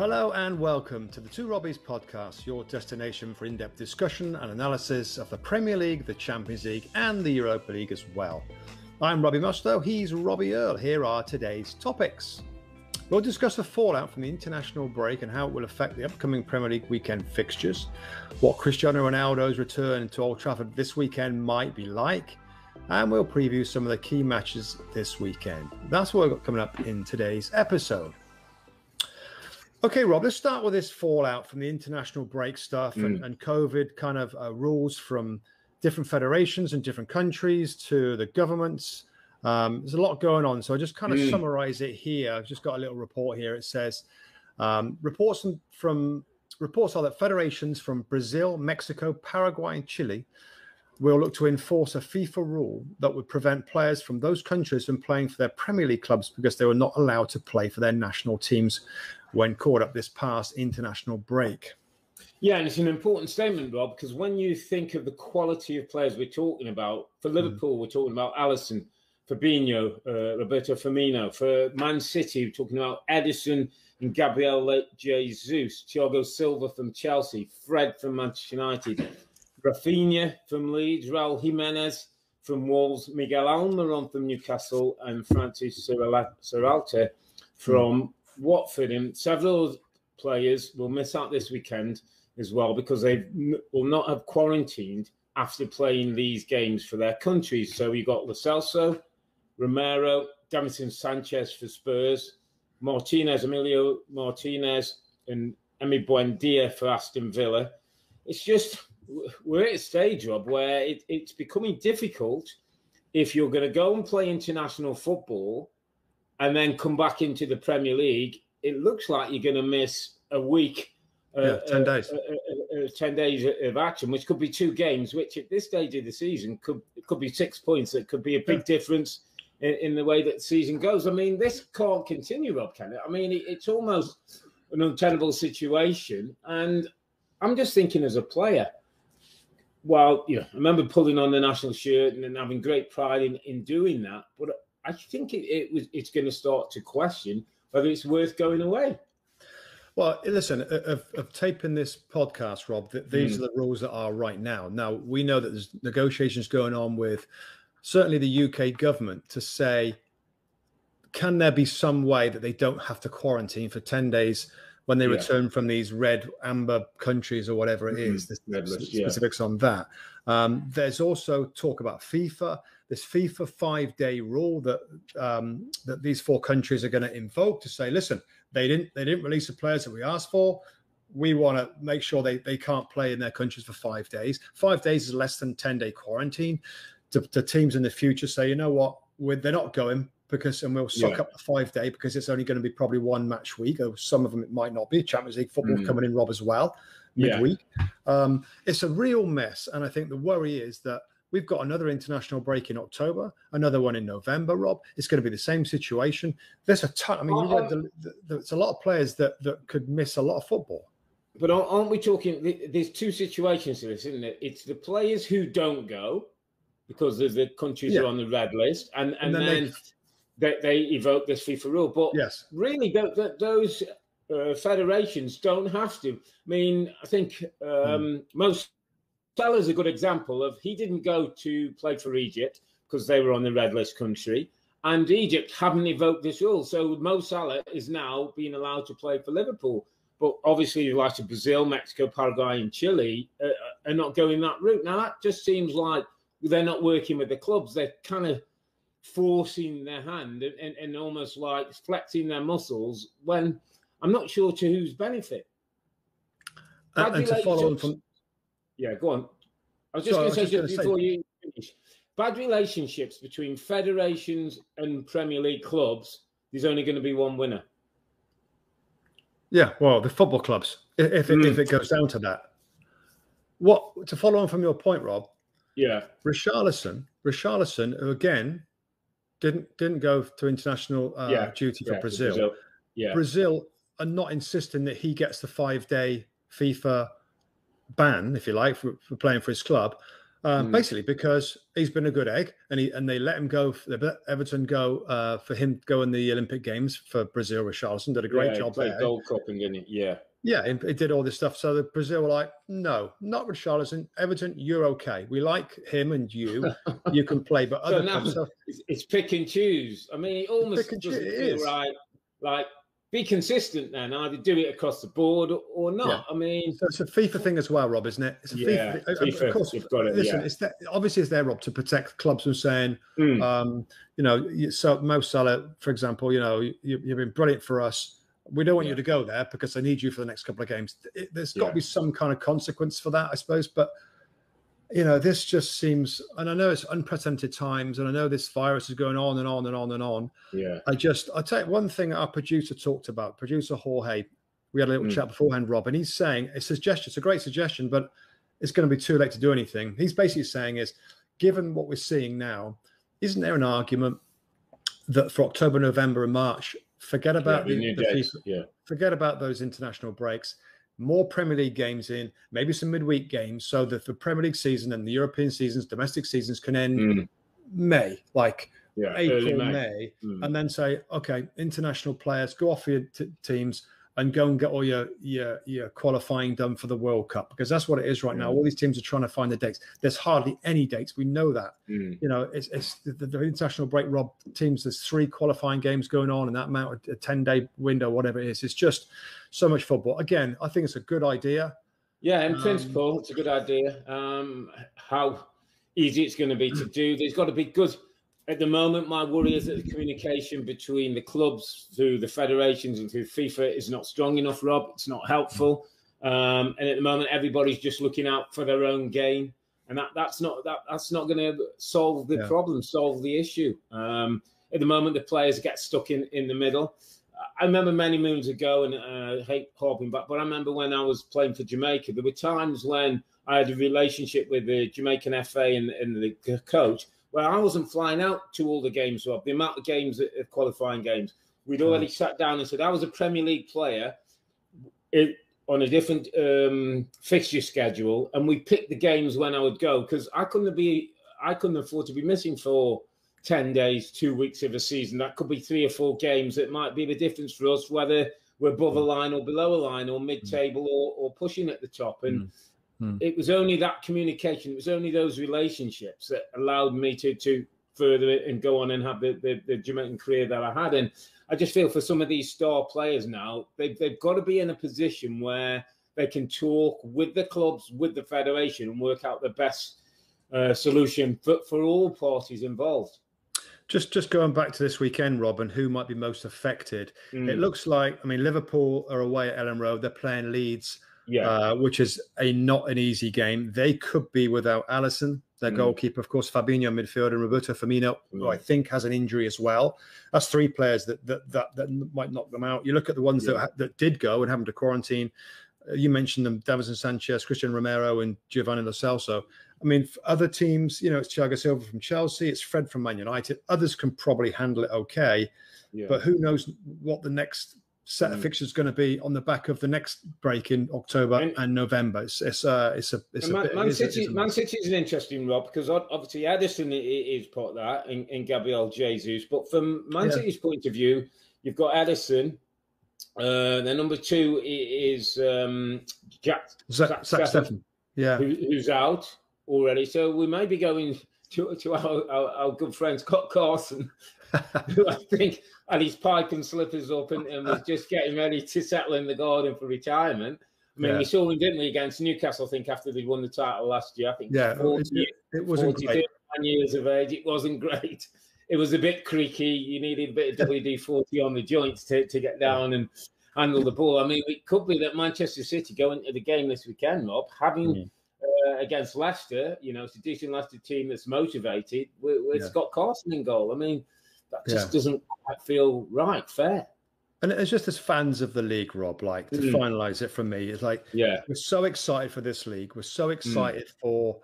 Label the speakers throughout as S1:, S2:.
S1: Hello and welcome to the Two Robbies podcast, your destination for in depth discussion and analysis of the Premier League, the Champions League, and the Europa League as well. I'm Robbie Mustoe, he's Robbie Earle. Here are today's topics. We'll discuss the fallout from the international break and how it will affect the upcoming Premier League weekend fixtures, what Cristiano Ronaldo's return to Old Trafford this weekend might be like, and we'll preview some of the key matches this weekend. That's what we've got coming up in today's episode. Okay, Rob, let's start with this fallout from the international break stuff mm. and, and, COVID kind of uh, rules from different federations and different countries to the governments. Um, there's a lot going on. So I just kind of mm. summarize it here. I've just got a little report here. It says um, reports from, from reports are that federations from Brazil, Mexico, Paraguay, and Chile will look to enforce a FIFA rule that would prevent players from those countries from playing for their Premier League clubs because they were not allowed to play for their national teams when caught up this past international break.
S2: Yeah, and it's an important statement, Rob, because when you think of the quality of players we're talking about, for hmm. Liverpool, mm. we're talking about Alisson, Fabinho, uh, Roberto Firmino. For Man City, we're talking about Ederson and Gabriel Jesus, Thiago Silva from Chelsea, Fred from Manchester United, Rafinha from Leeds, Raul Jimenez from Wolves, Miguel Almiron from Newcastle, and Francis Sierralta from Watford and several players will miss out this weekend as well because they will not have quarantined after playing these games for their countries. So you've got Lo Celso, Romero, Davinson Sanchez for Spurs, Martinez, Emilio Martinez, and Emi Buendia for Aston Villa. It's just we're at a stage, Rob, where it, it's becoming difficult if you're going to go and play international football and then come back into the Premier League, it looks like you're going to miss a week.
S1: Uh, yeah, 10 days. Uh,
S2: uh, uh, 10 days of action, which could be two games, which at this stage of the season could could be six points. It could be a big yeah. difference in, in, the way that the season goes. I mean, this can't continue, Rob, can it? I mean, it, it's almost an untenable situation. And I'm just thinking as a player, well, you know, I remember pulling on the national shirt and, and having great pride in, in doing that. But I think it, it was it's going to start to question whether it's worth going away.
S1: Well, listen, of, of taping this podcast, Rob, that these mm. are the rules that are right now. Now we know that there's negotiations going on with certainly the UK government to say, can there be some way that they don't have to quarantine for ten days when they yeah. return from these red amber countries or whatever it is? mm-hmm. is? The specifics yeah. on that. Um, there's also talk about FIFA this FIFA five day rule that um, that these four countries are going to invoke to say, listen, they didn't they didn't release the players that we asked for. We want to make sure they, they can't play in their countries for five days. Five days is less than 10 day quarantine. To, to teams in the future say, you know what, We're, they're not going because and we'll suck yeah. up the five day because it's only going to be probably one match week. Or some of them it might not be. Champions League football mm. coming in, Rob, as well midweek. Yeah. Um, it's a real mess, and I think the worry is that We've got another international break in October, another one in November, Rob. It's going to be the same situation. There's a ton. I mean, the, the, there's a lot of players that, that could miss a lot of football.
S2: But aren't we talking? There's two situations to this, isn't it? It's the players who don't go because the countries yeah. are on the red list, and and, and then, then they, they, they, evoke this FIFA rule. But
S1: yes,
S2: really, those uh, federations don't have to. I mean, I think um, mm. most Salah's a good example of he didn't go to play for Egypt because they were on the red list country, and Egypt haven't evoked this rule. So Mo Salah is now being allowed to play for Liverpool. But obviously, the likes of Brazil, Mexico, Paraguay, and Chile uh, are not going that route. Now, that just seems like they're not working with the clubs. They're kind of forcing their hand and, and, and almost like flexing their muscles when I'm not sure to whose benefit.
S1: And to follow on from
S2: yeah, go on. I was just going to say before say... you finish. Bad relationships between federations and Premier League clubs. There's only going to be one winner.
S1: Yeah, well, the football clubs. If it, mm. if it goes down to that, what to follow on from your point, Rob?
S2: Yeah,
S1: Richarlison, Richarlison, who again didn't didn't go to international uh, yeah. duty for yeah, Brazil. Brazil. Yeah, Brazil are not insisting that he gets the five day FIFA ban, if you like, for, for playing for his club. Um, mm. Basically, because he's been a good egg, and he and they let him go. They let Everton go uh, for him go in the Olympic Games for Brazil. Richarlison did a great
S2: yeah,
S1: job there.
S2: Gold Cup and it, yeah,
S1: yeah, he, he, did all this stuff. So the Brazil were like, no, not Richarlison. Everton, you're okay. We like him and you. you can play, but other
S2: so now, stuff, it's, it's, pick and choose. I mean, it almost doesn't feel right. Like be consistent then. Either do it across the board or not. Yeah. I mean,
S1: so it's a FIFA thing as well, Rob, isn't it? It's a
S2: yeah, FIFA, FIFA of course. You've got it.
S1: Listen,
S2: yeah.
S1: it's that, obviously it's there, Rob, to protect clubs from saying, mm. um, you know, so Mo Salah, for example, you know, you, have been brilliant for us. We don't want yeah. you to go there because I need you for the next couple of games. It, there's got to be some kind of consequence for that, I suppose. But you know, this just seems, and I know it's unprecedented times, and I know this virus is going on and on and on and on.
S2: Yeah.
S1: I just, I take one thing our producer talked about, producer Jorge, we had a little mm. chat beforehand, Rob, and he's saying it's a suggestion, it's a great suggestion, but it's going to be too late to do anything. He's basically saying is, given what we're seeing now, isn't there an argument that for October, November, and March, forget about
S2: yeah, the, the, FIFA,
S1: yeah. forget about those international breaks more Premier League games in, maybe some midweek games, so that the Premier League season and the European seasons, domestic seasons can end mm. May, like yeah, April, May, May mm. and then say, okay, international players go off your t- teams and go and get all your, your your qualifying done for the World Cup because that's what it is right mm. now. All these teams are trying to find the dates. There's hardly any dates. We know that.
S2: Mm.
S1: You know, it's, it's the, the, international break. Rob teams. There's three qualifying games going on in that amount, of a ten day window, whatever it is. It's just so much football. Again, I think it's a good idea.
S2: Yeah, in um, principle, it's a good idea. Um, how easy it's going to be to do. There's got to be good at the moment, my worry is that the communication between the clubs through the federations and through FIFA is not strong enough, Rob. It's not helpful. Um, and at the moment, everybody's just looking out for their own gain. And that, that's not that, that's not going to solve the yeah. problem, solve the issue. Um, at the moment, the players get stuck in, in the middle. I remember many moons ago, and uh, I hate harping back, but I remember when I was playing for Jamaica, there were times when I had a relationship with the Jamaican FA and, and the coach where I wasn't flying out to all the games, Rob. The amount of games, of qualifying games, we'd already mm. sat down and said, I was a Premier League player it, on a different um, fixture schedule, and we picked the games when I would go because I couldn't be, I couldn't afford to be missing for 10 days, two weeks of a season. That could be three or four games. It might be the difference for us whether we're above a mm. line or below a line or mid table or, or pushing at the top. And mm. Hmm. It was only that communication, it was only those relationships that allowed me to to further it and go on and have the, the, the Jamaican career that I had. And I just feel for some of these star players now, they've, they've got to be in a position where they can talk with the clubs, with the federation, and work out the best uh, solution for, for all parties involved.
S1: Just just going back to this weekend, Robin, who might be most affected? Mm. It looks like I mean Liverpool are away at Elland Road. They're playing Leeds
S2: yeah.
S1: Uh, which is a not an easy game. They could be without Alisson, their mm. goalkeeper, of course, Fabinho midfield, and Roberto Firmino, mm. who I think has an injury as well. That's three players that that that, that might knock them out. You look at the ones yeah. that that did go and happened to quarantine. Uh, you mentioned them: Davinson Sanchez, Christian Romero, and Giovanni Lo Celso. I mean, for other teams, you know, it's Thiago Silva from Chelsea, it's Fred from Man United. Others can probably handle it okay, yeah. but who knows what the next set of mm. fixtures going to be on the back of the next break in October and, and November. It's it's, uh, it's a it's
S2: Man,
S1: a bit,
S2: Man City. Man City is an interesting Rob because obviously Ederson is part of that and, and Gabriel Jesus. But from Man yeah. City's point of view, you've got Ederson. Uh, then number two is um, Jack
S1: Zach, Zack Steffen, yeah,
S2: who, who's out already. So we may be going to, to our, our, our good friend Scott Carson who I think had his pipe and slippers up and, and, was just getting ready to settle in the garden for retirement. I mean, yeah. we saw him, didn't we, against Newcastle, I think, after they won the title last year. I think
S1: yeah, 40, it, it wasn't 40, great.
S2: years of age. It wasn't great. It was a bit creaky. You needed a bit of WD 40 on the joints to, to get down and handle the ball. I mean, it could be that Manchester City go into the game this weekend, Rob, having. Mm. Uh, against Leicester, you know, it's a decent Leicester team that's motivated. With, yeah. Scott Carson in goal. I mean, that just yeah. doesn't feel right, fair.
S1: And it's just as fans of the league, Rob, like to mm. finalize it for me, it's like,
S2: yeah,
S1: we're so excited for this league. We're so mm. excited mm. for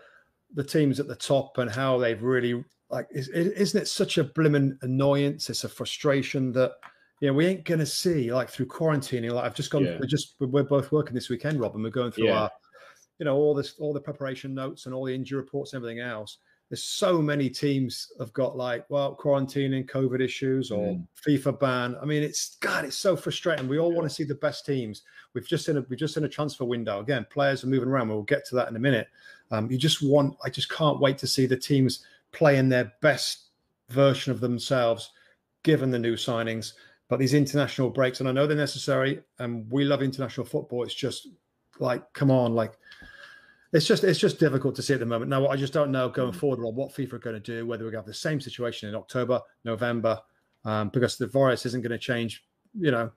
S1: the teams at the top and how they've really like. Isn't it such a blimmin' annoyance? It's a frustration that you know we ain't gonna see like through quarantining. Like I've just gone, yeah. we're just we're both working this weekend, Rob, and we're going through yeah. our you know all this all the preparation notes and all the injury reports and everything else there's so many teams have got like well quarantining covid issues or mm. fifa ban. I mean it's god it's so frustrating. We all want to see the best teams. We've just in a we've just in a transfer window. Again players are moving around. We'll get to that in a minute. Um, you just want i just can't wait to see the teams playing their best version of themselves given the new signings. But these international breaks and i know they're necessary and we love international football. It's just like come on like it's just it's just difficult to see at the moment. Now, I just don't know going mm. forward, Rob, what FIFA are going to do, whether we're going to have the same situation in October, November, um, because the virus isn't going to change, you know,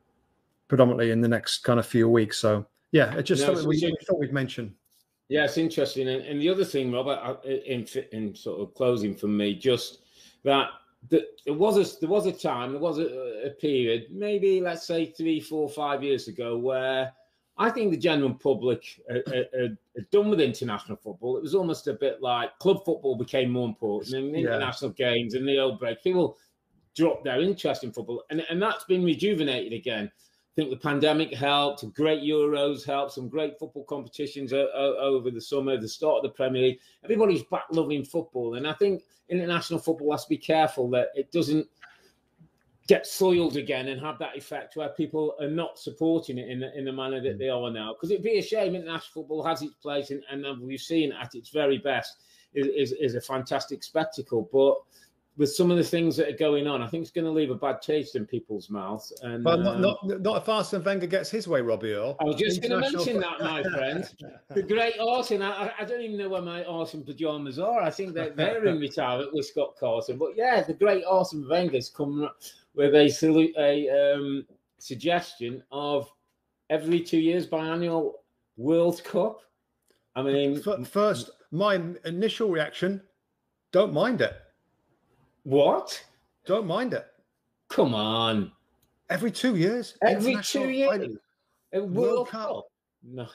S1: predominantly in the next kind of few weeks. So, yeah, it's just no, something we, we, thought we'd mention.
S2: Yeah, it's interesting. And, and the other thing, Robert, in, in sort of closing for me, just that there was a there was a time, there was a, a period, maybe let's say three, four, five years ago, where I think the general public are, are, are, done with international football. It was almost a bit like club football became more important and international yeah. games and the old break. People dropped their interest in football, and, and that's been rejuvenated again. I think the pandemic helped, great Euros helped, some great football competitions o- o- over the summer, the start of the Premier League. Everybody's back loving football, and I think international football has to be careful that it doesn't get soiled again and have that effect where people are not supporting it in the, in the manner that mm. they are now. Because it'd be a shame. International football has its place, and, and we've seen at its very best is, is, is, a fantastic spectacle. But with some of the things that are going on, I think it's going to leave a bad taste in people's mouths. And
S1: but not, um, not, not if Arsene Wenger gets his way, Robbie Earle.
S2: I was just going to mention that, my friend. the great Arsene. I, I, don't even know where my Arsene pajamas are. I think they're, they're in retirement with Scott Carson. But yeah, the great Arsene Wenger's come with a, a um, suggestion of every two years biannual World Cup. I mean,
S1: first, my initial reaction, don't mind it.
S2: What?
S1: Don't mind it.
S2: Come on.
S1: Every two years.
S2: Every two years. World, World Cup. Cup.
S1: No.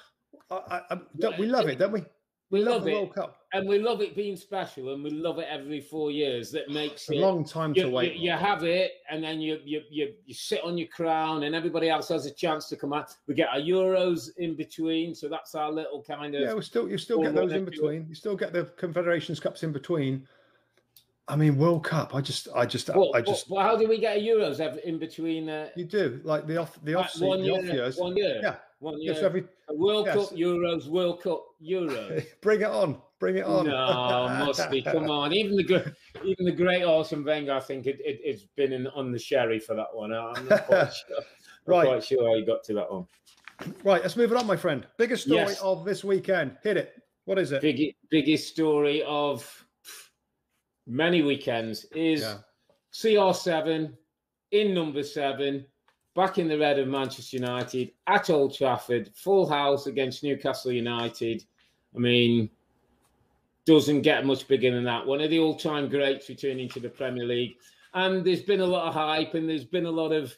S1: I, I, I, we love it, don't we?
S2: We love, love it, and we love it being special, and we love it every four years. That makes
S1: a it, long time
S2: you,
S1: to wait.
S2: You, you, have it, and then you, you you you sit on your crown, and everybody else has a chance to come out. We get our Euros in between, so that's our little kind of
S1: yeah. We still you still get those in between. You still get the Confederations Cups in between. I mean, World Cup. I just, I just, well, I just.
S2: Well, how do we get a Euros in between? Uh,
S1: you do like the off, the off,
S2: one
S1: the off years.
S2: One year.
S1: Yeah.
S2: One year. Yes, every World yes. Cup, Euros, World Cup, Euros.
S1: Bring it on. Bring it on.
S2: No, must be. Come on. Even the even the great Arsene Wenger, I think it, it, has been in, on the sherry for that one. I'm not quite sure. right. quite sure how you got to that one.
S1: Right. Let's move it on, my friend. Biggest story yes. of this weekend. Hit it. What is it?
S2: Big, biggest story of many weekends is yeah. CR7 in number seven back in the red of Manchester United at Old Trafford, full house against Newcastle United. I mean, doesn't get much bigger than that. One of the all time greats returning to the Premier League. And there's been a lot of hype and there's been a lot of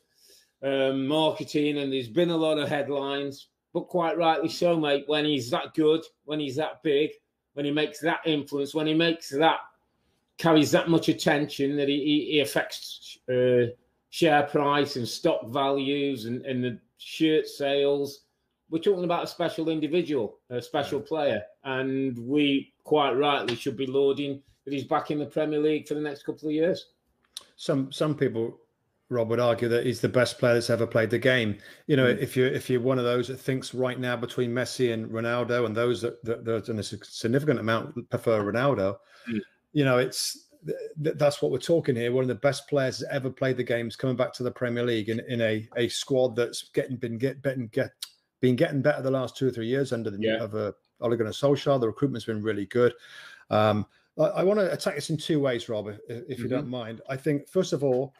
S2: um, marketing and there's been a lot of headlines. But quite rightly so, mate, when he's that good, when he's that big, when he makes that influence, when he makes that, carries that much attention that he, he affects uh, share price and stock values and, and the shirt sales. We're talking about a special individual, a special player, and we quite rightly should be lauding that he's back in the Premier League for the next couple of years.
S1: Some some people, Rob, would argue that he's the best player that's ever played the game. You know, mm. if you're if you're one of those that thinks right now between Messi and Ronaldo, and those that, that, that and a significant amount prefer Ronaldo, mm. you know, it's that's what we're talking here. One of the best players that's ever played the games coming back to the Premier League in, in a, a squad that's getting been get getting get been getting better the last two or three years under the yeah. of uh, Ole Gunnar Solskjaer. The recruitment's been really good. Um, I, I want to attack this in two ways, Rob, if, if you mm-hmm. don't mind. I think first of all,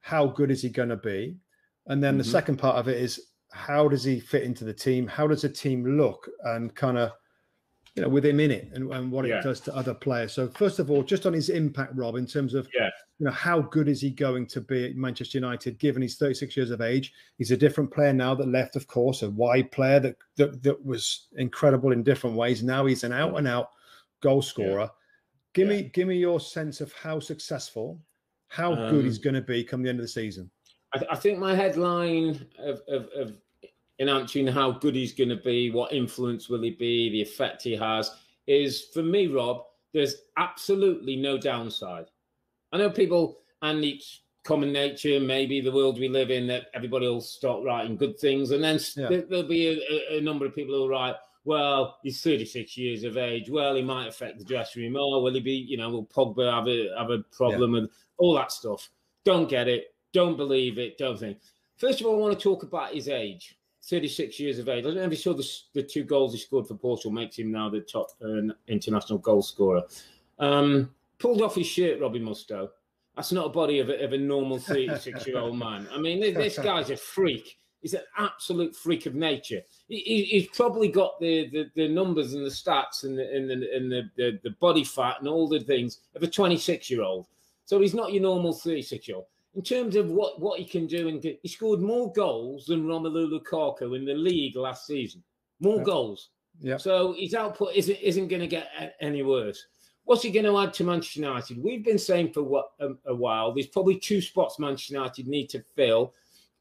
S1: how good is he going to be, and then mm-hmm. the second part of it is how does he fit into the team? How does the team look and kind of you know, with him in it and, and what yeah. it does to other players. So first of all, just on his impact, Rob, in terms of
S2: yeah.
S1: you know, how good is he going to be at Manchester United, given he's 36 years of age? He's a different player now that left, of course, a wide player that that, that was incredible in different ways. Now he's an out and out goal scorer. Yeah. Give me give me your sense of how successful, how um, good he's going to be come the end of the season.
S2: I, th- I think my headline of, of, of in answering how good he's going to be, what influence will he be, the effect he has, is for me, Rob, there's absolutely no downside. I know people, and it's common nature, maybe the world we live in, that everybody will start writing good things. And then yeah. there'll be a, a, number of people who will write, well, he's 36 years of age. Well, he might affect the dressing room. Oh, will he be, you know, will Pogba have a, have a problem yeah. and all that stuff? Don't get it. Don't believe it. Don't think. First of all, I want to talk about his age. 36 years of age. I don't know if you saw the, the two goals he scored for Portugal, makes him now the top uh, international goal scorer. Um, pulled off his shirt, Robbie Mustoe. That's not a body of a, of a normal 36 year old man. I mean, this guy's a freak. He's an absolute freak of nature. He, he's probably got the, the, the, numbers and the stats and the, and, the, and the, the, the body fat and all the things of a 26 year old. So he's not your normal 36 year old in terms of what, what he can do, and he scored more goals than Romelu Lukaku in the league last season. More yep. goals. Yeah. So his output isn't isn't going to get any worse. What's he going to add to Manchester United? We've been saying for what a, a while. There's probably two spots Manchester United need to fill.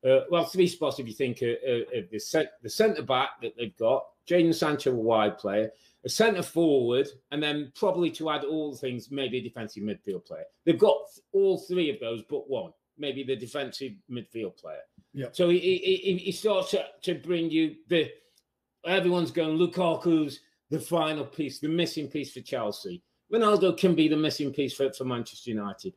S2: Uh, well, three spots if you think of, of the, the centre back that they've got. Jadon Sancho, a wide player, a centre forward, and then probably to add all the things, maybe a defensive midfield player. They've got all three of those, but one maybe the defensive midfield player. Yeah. So he, he, he starts to, to bring you the everyone's going Lukaku's the final piece, the missing piece for Chelsea. Ronaldo can be the missing piece for, for Manchester United.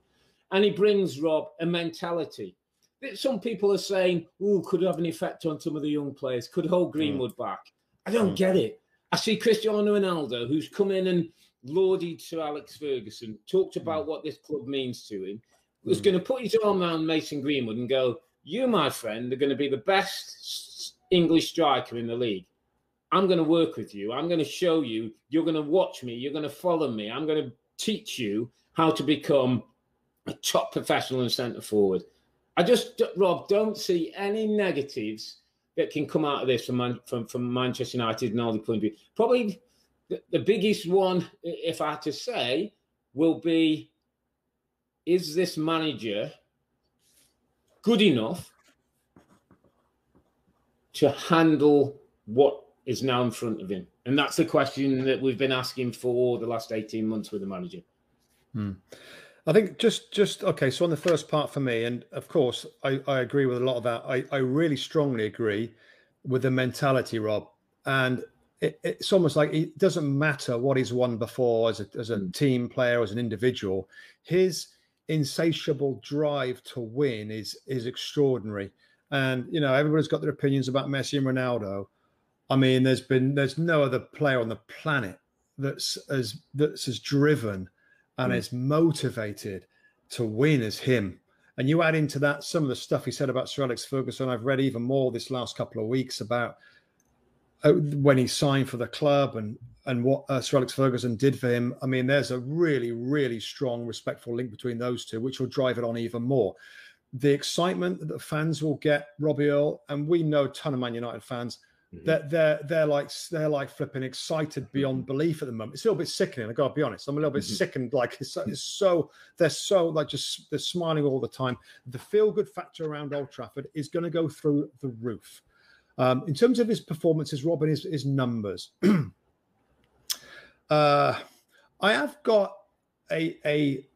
S2: And he brings Rob a mentality. That some people are saying, oh, could have an effect on some of the young players, could hold Greenwood mm. back. I don't mm. get it. I see Cristiano Ronaldo, who's come in and lauded Sir Alex Ferguson, talked about mm. what this club means to him was going to put his arm around Mason Greenwood and go, You, my friend, are going to be the best English striker in the league. I'm going to work with you. I'm going to show you. You're going to watch me. You're going to follow me. I'm going to teach you how to become a top professional and centre forward. I just, Rob, don't see any negatives that can come out of this from, Man, from, from Manchester United and all the point of view. Probably the, the biggest one, if I had to say, will be is this manager good enough to handle what is now in front of him? And that's the question that we've been asking for the last 18 months with the manager.
S1: Hmm. I think just just okay. So on the first part for me, and of course I, I agree with a lot of that. I, I really strongly agree with the mentality, Rob. And it, it's almost like it doesn't matter what he's won before as a as a hmm. team player, as an individual. His insatiable drive to win is is extraordinary. And you know, everybody's got their opinions about Messi and Ronaldo. I mean, there's been there's no other player on the planet that's as that's as driven and mm. as motivated to win as him. And you add into that some of the stuff he said about Sir Alex Ferguson. I've read even more this last couple of weeks about when he signed for the club and and what uh, Sir Alex Ferguson did for him. I mean, there's a really, really strong, respectful link between those two, which will drive it on even more. The excitement that the fans will get, Robbie Earle, and we know a ton of Man United fans. Mm-hmm. They're, they're they're like they're like flipping excited beyond belief at the moment. It's a little bit sickening. I gotta be honest. I'm a little bit mm-hmm. sickened. Like it's, it's so they're so like just they're smiling all the time. The feel good factor around Old Trafford is going to go through the roof. Um, in terms of his performances, Robin, his, his numbers. Uh, I have got a a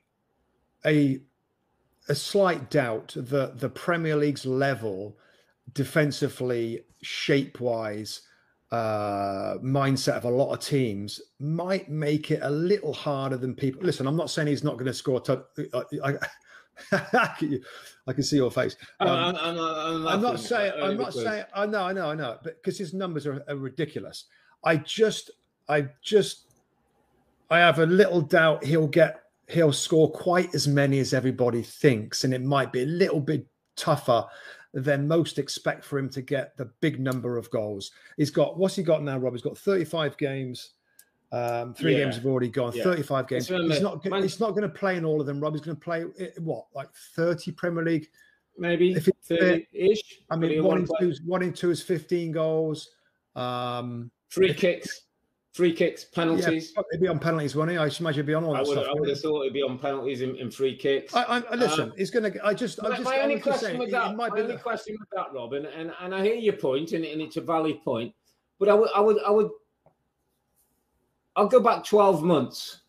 S1: a a slight doubt that the Premier League's level defensively, shape wise, uh, mindset of a lot of teams might make it a little harder than people. Listen, I'm not saying he's not going to score. T- I, I, I can see your face. Um, I'm, I'm, I'm, I'm, not saying. I'm not saying. I know. I know. I know. But because his numbers are, are ridiculous, I just, I just I have a little doubt he'll get he'll score quite as many as everybody thinks, and it might be a little bit tougher than most expect for him to get the big number of goals. He's got what's he got now, Rob? He's got 35 games. Um, three yeah. games have already gone. Yeah. 35 games. He's not. Man, he's not going to play in all of them. Rob. He's going to play eh, what, like 30 Premier League,
S2: maybe if 30-ish.
S1: I mean, one in, two, one in two is 15 goals. Um,
S2: Free kicks free kicks, penalties.
S1: Yeah, it'd be on penalties, he? I imagine it'd be on all that
S2: I would,
S1: stuff.
S2: I would have thought it'd be on penalties and, and free kicks.
S1: I, I, listen, um, he's going to. I just, I just.
S2: My, only question saying, with that, my only question with that, Robin, and, and I hear your point, and, and it's a valid point, but I would, I would, I would, I'll go back twelve months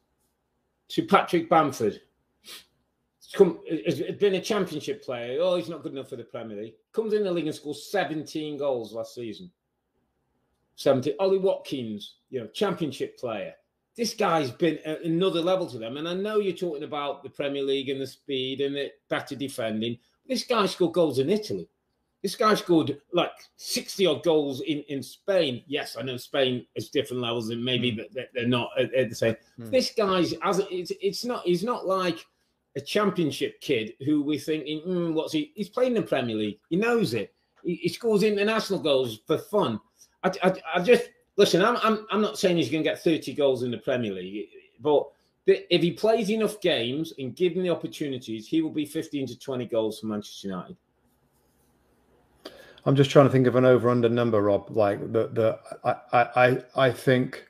S2: to Patrick Bamford. Come, has been a championship player. Oh, he's not good enough for the Premier League. Comes in the league and scores 17 goals last season. 17. Ollie Watkins, you know, championship player. This guy's been another level to them. And I know you're talking about the Premier League and the speed and the better defending. This guy scored goals in Italy. This guy scored like 60 odd goals in, in Spain. Yes, I know Spain is different levels and maybe mm. they're not at, the same. Mm. This guy's as it's, it's not he's not like a championship kid who we're thinking, mm, what's he? He's playing the Premier League. He knows it. He, he scores international goals for fun. I, I, I just listen. I'm, I'm, I'm not saying he's going to get 30 goals in the Premier League, but if he plays enough games and given the opportunities, he will be 15 to 20 goals for Manchester United.
S1: I'm just trying to think of an over/under number, Rob. Like the the I I I think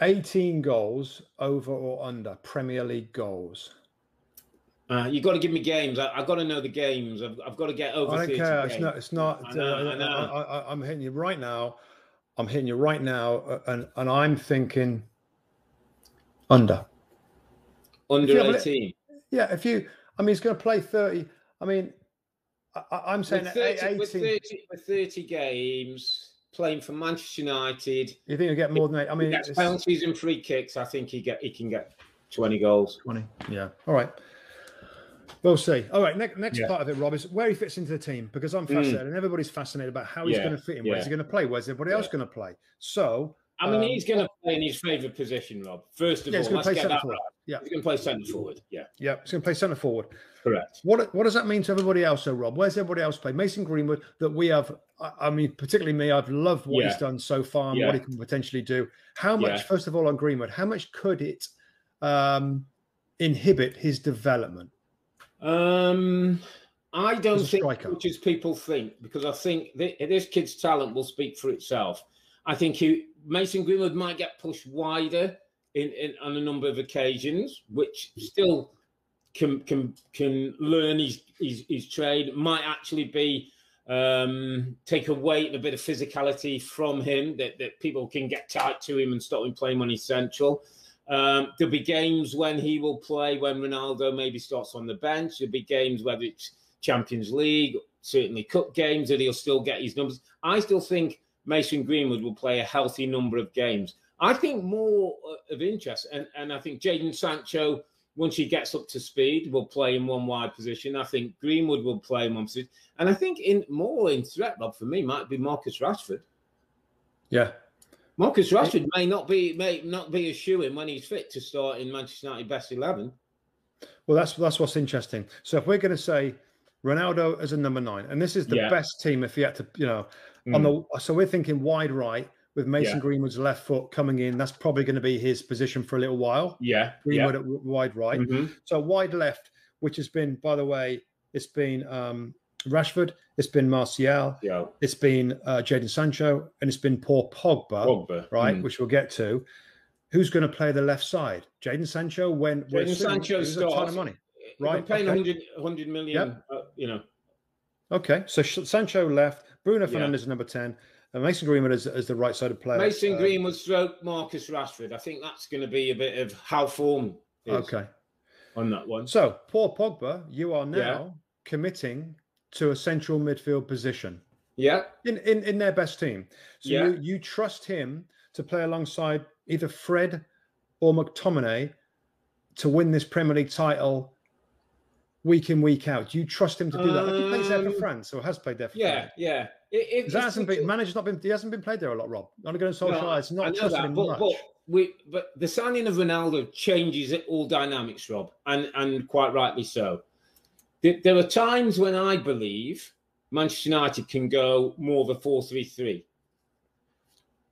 S1: 18 goals over or under Premier League goals.
S2: Uh, you got to give me games. I, have got to know the games. I've, I've got to get over.
S1: I don't care. Games. It's not. It's not. I know, uh, I am hitting you right now. I'm hitting you right now, uh, and and I'm thinking under.
S2: Under 18.
S1: Yeah, if you. I mean, he's going to play 30. I mean, I, am saying
S2: with 30, 18. With 30, with 30 games playing for Manchester United.
S1: You think he'll get more than eight? I mean,
S2: penalties and free kicks. I think he get he can get 20 goals.
S1: 20. Yeah. All right. We'll see. All right, next, next yeah. part of it, Rob, is where he fits into the team because I'm fascinated mm. and everybody's fascinated about how he's yeah. going to fit in. Where's yeah. he going to play? Where's everybody else going to play? So,
S2: I mean, um, he's going to play in his favourite position, Rob. First of all, let's get that forward. right. Yeah, he's going to play centre forward. Yeah,
S1: yeah, he's going to play centre forward.
S2: Correct.
S1: What What does that mean to everybody else, though, Rob? Where's everybody else play? Mason Greenwood, that we have. I mean, particularly me, I've loved what he's done so far and what he can potentially do. How much, first of all, on Greenwood, how much could it um, inhibit his development?
S2: Um, I don't think much as people think because I think this kid's talent will speak for itself. I think he, Mason Greenwood might get pushed wider in, in, on a number of occasions, which still can can can learn his his, his trade. Might actually be um, take away a bit of physicality from him that, that people can get tight to him and stop him playing when he's central. Um, there'll be games when he will play when Ronaldo maybe starts on the bench. There'll be games whether it's Champions League, certainly cup games, that he'll still get his numbers. I still think Mason Greenwood will play a healthy number of games. I think more uh, of interest, and, and I think Jadon Sancho, once he gets up to speed, will play in one wide position. I think Greenwood will play in one position. And I think in more in threat, Rob, for me, might be Marcus Rashford.
S1: Yeah,
S2: Marcus Rashford may not be may not be a shoe in when he's fit to start in Manchester United best eleven.
S1: Well, that's that's what's interesting. So if we're going to say Ronaldo as a number nine, and this is the yeah. best team if he had to, you know, mm. on the so we're thinking wide right with Mason yeah. Greenwood's left foot coming in. That's probably going to be his position for a little while.
S2: Yeah,
S1: Greenwood
S2: yeah.
S1: at wide right. Mm-hmm. So wide left, which has been, by the way, it's been um, Rashford, it's been Martial,
S2: yeah.
S1: it's been uh, Jadon Sancho, and it's been Paul Pogba,
S2: Pogba.
S1: right? Mm. Which we'll get to. Who's going to play the left side? Jadon Sancho when
S2: Jadon Sancho
S1: starts, a ton of money,
S2: right? Paying okay. 100, 100 million, yep. uh, you know.
S1: Okay, so Sancho left, Bruno Fernandes yeah. number ten, and Mason Greenwood as, as the right sided player.
S2: Mason uh, Greenwood stroke Marcus Rashford. I think that's going to be a bit of how form.
S1: okay.
S2: On that one.
S1: So Paul Pogba, you are now yeah. committing to a central midfield position.
S2: Yeah.
S1: In in, in their best team. So
S2: yeah.
S1: you, you trust him to play alongside either Fred or McTominay to win this Premier League title week in, week out. Do you trust him to do that? Like he plays there for um, France or has played there for
S2: Yeah,
S1: France.
S2: yeah.
S1: It, it, that hasn't been manager's not been he hasn't been played there a lot, Rob. Not going to socialise. No, not trusted him
S2: but,
S1: much.
S2: But we but the signing of Ronaldo changes all dynamics, Rob, and and quite rightly so there are times when I believe Manchester United can go more of a 4 3 3.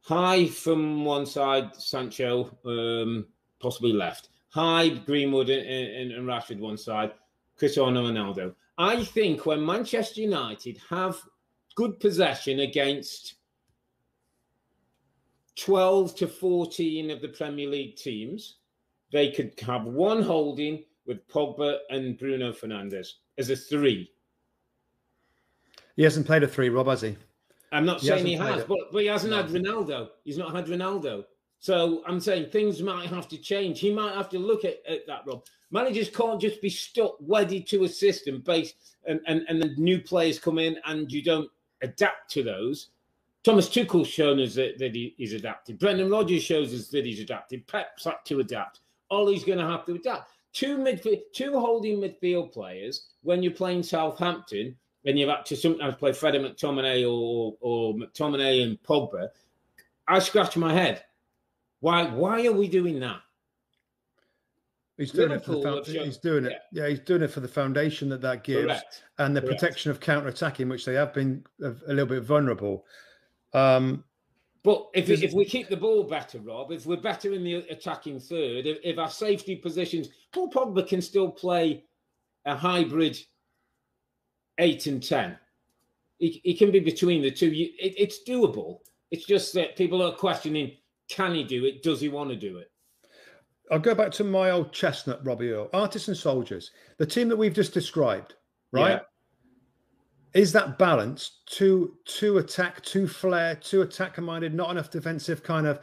S2: High from one side, Sancho, um, possibly left. High, Greenwood and, and, and Rashford one side, Cristiano Ronaldo. I think when Manchester United have good possession against 12 to 14 of the Premier League teams, they could have one holding with Pogba and Bruno Fernandes as a three.
S1: He hasn't played a three, Rob, has he?
S2: I'm not he saying he has, but, but he hasn't no. had Ronaldo. He's not had Ronaldo. So I'm saying things might have to change. He might have to look at, at that, Rob. Managers can't just be stuck wedded to a system based and, and, and the new players come in and you don't adapt to those. Thomas Tuchel's shown us that, that he, he's adapted. Brendan Rodgers shows us that he's adapted. Pep's had to adapt. Ole's going to have to adapt. Two midfield, two holding midfield players when you're playing Southampton and you've had to sometimes play Freddie McTominay or, or McTominay and Pogba. I scratch my head. Why? Why are we doing that?
S1: He's doing Liverpool it for the he's doing it. Yeah. yeah. he's doing it for the foundation that that gives, Correct. and the Correct. protection of counter attacking, which they have been a, a little bit vulnerable. Um,
S2: but if, if we keep the ball better, Rob, if we're better in the attacking third, if, if our safety positions, Paul Pogba can still play a hybrid eight and ten. He, he can be between the two. it, it's doable. It's just that people are questioning: Can he do it? Does he want to do it?
S1: I'll go back to my old chestnut, Robbie Earle. Artists and soldiers, the team that we've just described, right? Yeah is that balance too too attack, too flair, too attacker minded, not enough defensive kind of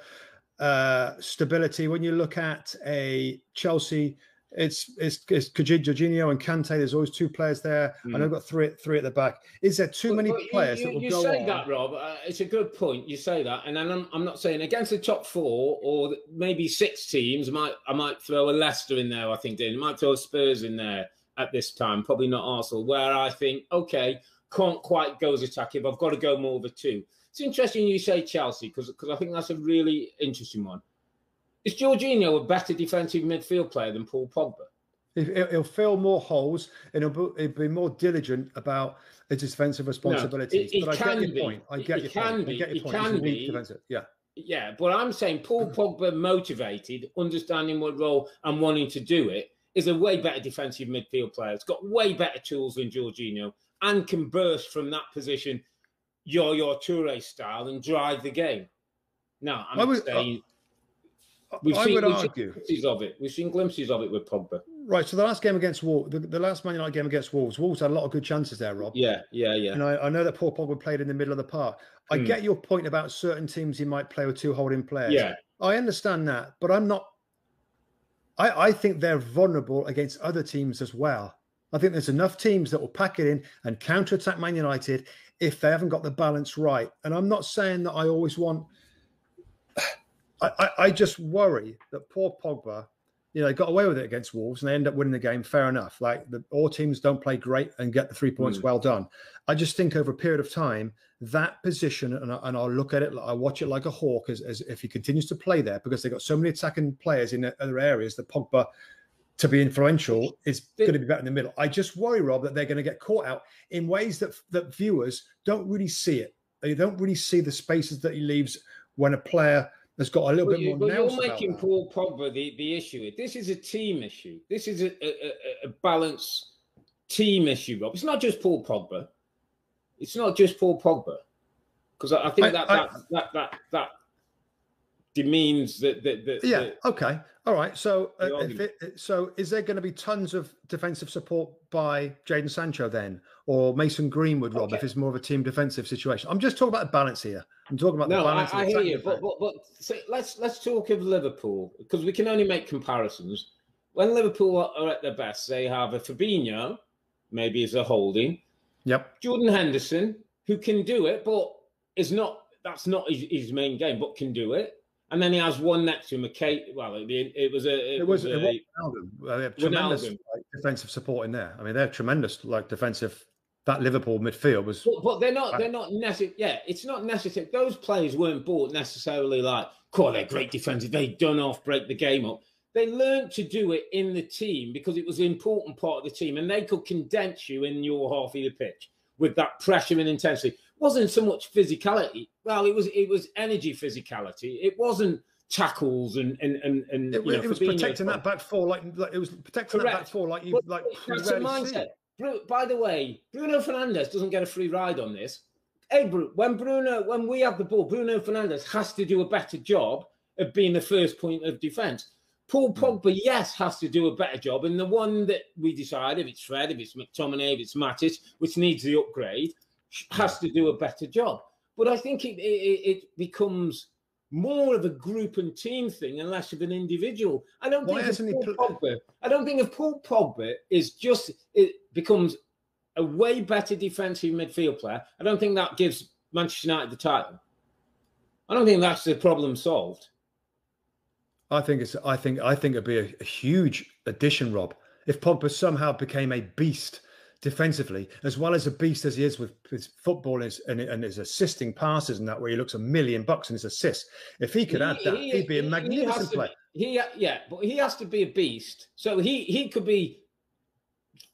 S1: uh, stability? When you look at a Chelsea, it's it's, it's Jorginho and Kante. There's always two players there, mm. and I've got three three at the back. Is there too many players
S2: you,
S1: you, that will
S2: you
S1: go
S2: say
S1: on?
S2: that, Rob. Uh, it's a good point. You say that, and I'm, I'm not saying against the top four or maybe six teams. I might I might throw a Leicester in there. I think I might throw a Spurs in there at this time. Probably not Arsenal, where I think okay can't quite go as attacking. I've got to go more of a two. It's interesting you say Chelsea because because I think that's a really interesting one. Is Jorginho a better defensive midfield player than Paul Pogba?
S1: He'll fill more holes and he'll be more diligent about his defensive responsibilities.
S2: No, it, it
S1: but
S2: I get
S1: your
S2: be.
S1: point. I get
S2: it
S1: your
S2: can
S1: point.
S2: Be.
S1: I get your
S2: it can be.
S1: Defensive. Yeah.
S2: Yeah, but I'm saying Paul Pogba motivated, understanding what role and wanting to do it is a way better defensive midfield player. It's got way better tools than Jorginho and can burst from that position, your your Toure style, and drive the game. Now, I'm would, saying we've I seen, we've argue. seen glimpses of it. We've seen glimpses of it with Pogba.
S1: Right. So the last game against Wolves, the, the, last Man United game against Wolves, Wolves had a lot of good chances there, Rob.
S2: Yeah, yeah, yeah.
S1: And I, I know that Paul Pogba played in the middle of the park. I mm. get your point about certain teams he might play with two holding players.
S2: Yeah.
S1: I understand that, but I'm not. I, I think they're vulnerable against other teams as well. I think there's enough teams that will pack it in and counter-attack Man United if they haven't got the balance right. And I'm not saying that I always want. I, I, I just worry that poor Pogba, you know, they got away with it against Wolves and they end up winning the game. Fair enough. Like the, all teams don't play great and get the three points. Mm. Well done. I just think over a period of time, that position, and, I, and I'll look at it, I watch it like a hawk as, as if he continues to play there because they've got so many attacking players in other areas that Pogba to be influential is going to be better in the middle. I just worry, Rob, that they're going to get caught out in ways that that viewers don't really see it. They don't really see the spaces that he leaves when a player has got a little bit more.
S2: But you're making Paul Pogba the, the issue. This is a team issue. This is a, a, a balance team issue, Rob. It's not just Paul Pogba. It's not just Paul Pogba because I, I, think I, that, I, that, that that that demeans that that, that
S1: yeah
S2: that,
S1: okay. All right. So uh, if it, so is there going to be tons of defensive support by Jadon Sancho then? Or Mason Greenwood Rob okay. if it's more of a team defensive situation? I'm just talking about the balance here. I'm talking about
S2: no,
S1: the balance
S2: I, I hear you but, but but so let's let's talk of Liverpool because we can only make comparisons. When Liverpool are at their best they have a Fabinho maybe as a holding.
S1: Yep.
S2: Jordan Henderson who can do it but is not that's not his, his main game but can do it and then he has one next to him, a Keita. Well, it, it was a. It,
S1: it was, was, a, it was tremendous like, defensive support in there. I mean, they're tremendous, like defensive. That Liverpool midfield was,
S2: but, but they're not. They're not necessary. Yeah, it's not necessary. Those players weren't bought necessarily like, "Cool, they're great defensive. They done off, break the game up." They learned to do it in the team because it was an important part of the team, and they could condense you in your half of the pitch with that pressure and intensity wasn't so much physicality. Well, it was it was energy physicality. It wasn't tackles and and and, and
S1: it,
S2: you know,
S1: it was protecting that back four like, like it was protecting Correct. that back four like you like
S2: that's a mindset. By the way, Bruno Fernandes doesn't get a free ride on this. hey, when Bruno, when we have the ball, Bruno Fernandes has to do a better job of being the first point of defence. Paul hmm. Pogba, yes, has to do a better job. And the one that we decide, if it's Fred, if it's McTominay, if it's Matic, which needs the upgrade, has to do a better job. But I think it, it, it becomes more of a group and team thing and less of an individual. I don't Why think of Paul pl- Pogba. I don't think if Paul Pogba is just it becomes a way better defensive midfield player. I don't think that gives Manchester United the title. I don't think that's the problem solved.
S1: I think it's. I think. I think it'd be a, a huge addition, Rob, if Pogba somehow became a beast defensively, as well as a beast as he is with his football and his, and, and his assisting passes and that, where he looks a million bucks in his assists. If he could he, add that, he, would be a magnificent
S2: he
S1: player.
S2: He, yeah, but he has to be a beast. So he he could be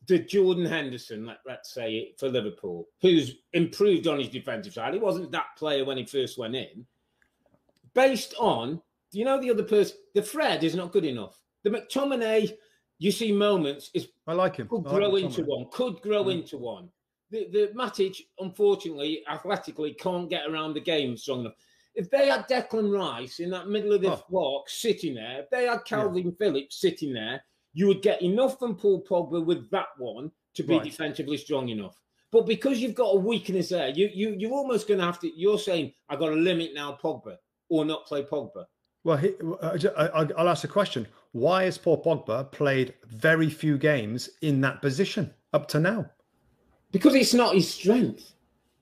S2: the Jordan Henderson, let, let's say, for Liverpool, who's improved on his defensive side. He wasn't that player when he first went in. Based on, do you know, the other person, the Fred is not good enough. The McTominay you see moments is
S1: I like him.
S2: Could
S1: I
S2: grow
S1: like
S2: into one. Could grow mm. into one. The the Matic, unfortunately, athletically can't get around the game strong enough. If they had Declan Rice in that middle of the oh. block sitting there, if they had Kalvin yeah. Phillips sitting there, you would get enough from Paul Pogba with that one to be right. defensively strong enough. But because you've got a weakness there, you you you're almost going to have to. You're saying I got to limit now Pogba or not play Pogba.
S1: Well, he, I, will ask a question. Why has Paul Pogba played very few games in that position up to now?
S2: Because it's not his strength.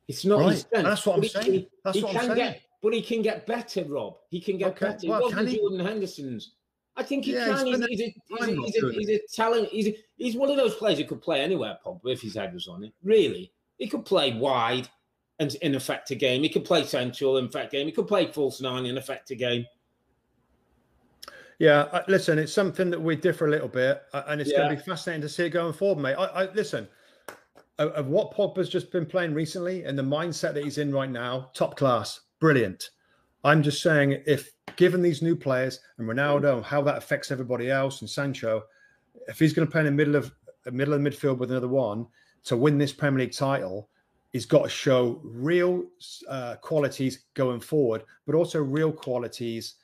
S2: It's not
S1: right.
S2: his strength.
S1: That's what I'm he, saying. That's
S2: he
S1: what I'm saying.
S2: Get, but he can get better, Rob. He can get okay. better. Well, he wasn't Jordan Henderson's. I think he yeah, can. He's, he's, a, he's, a, he's, a, he's, a, talent. He's, a, he's one of those players who could play anywhere, Pogba, if his head was on it. Really. He could play wide and in effect a game. He could play central in effect game. He could play false nine in effect a game.
S1: Yeah, listen, it's something that we differ a little bit, and it's yeah. going to be fascinating to see it going forward, mate. I, I listen of, of what Pogba's just been playing recently and the mindset that he's in right now, top class, brilliant. I'm just saying, if given these new players and Ronaldo, and how that affects everybody else, and Sancho, if he's going to play in the middle of the middle of the midfield with another one to win this Premier League title, he's got to show real uh, qualities going forward, but also real qualities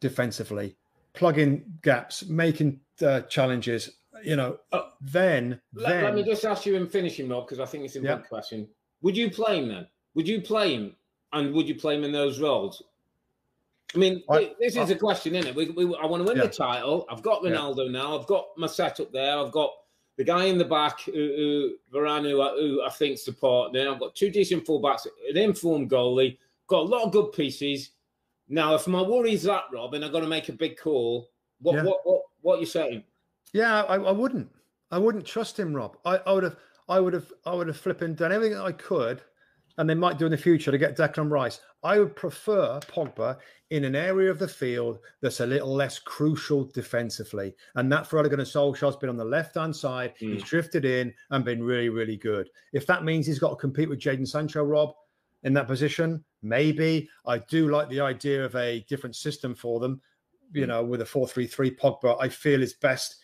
S1: defensively plugging gaps, making uh, challenges. You know, uh, then,
S2: let,
S1: then
S2: let me just ask you in finishing, Rob, because I think it's a yeah. question. Would you play him then? Would you play him, and would you play him in those roles? I mean, I, this is I, a question, isn't it? We, we, I want to win yeah. the title. I've got Ronaldo yeah. now. I've got my setup there. I've got the guy in the back, who, who Varane, who, who I think support. partner. I've got two decent fullbacks, an informed goalie. Got a lot of good pieces. Now, if my worry's that, Rob, and I've got to make a big call, what yeah. what what what are you saying?
S1: Yeah, I, I wouldn't. I wouldn't trust him, Rob. I, I would have I would have I would have flipping done everything I could, and they might do in the future to get Declan Rice. I would prefer Pogba in an area of the field that's a little less crucial defensively. And that for Ole Gunnar Solskjaer's been on the left hand side. Mm. He's drifted in and been really, really good. If that means he's got to compete with Jadon Sancho, Rob, in that position, Maybe I do like the idea of a different system for them. You mm. know, with a four-three-three, Pogba, I feel is best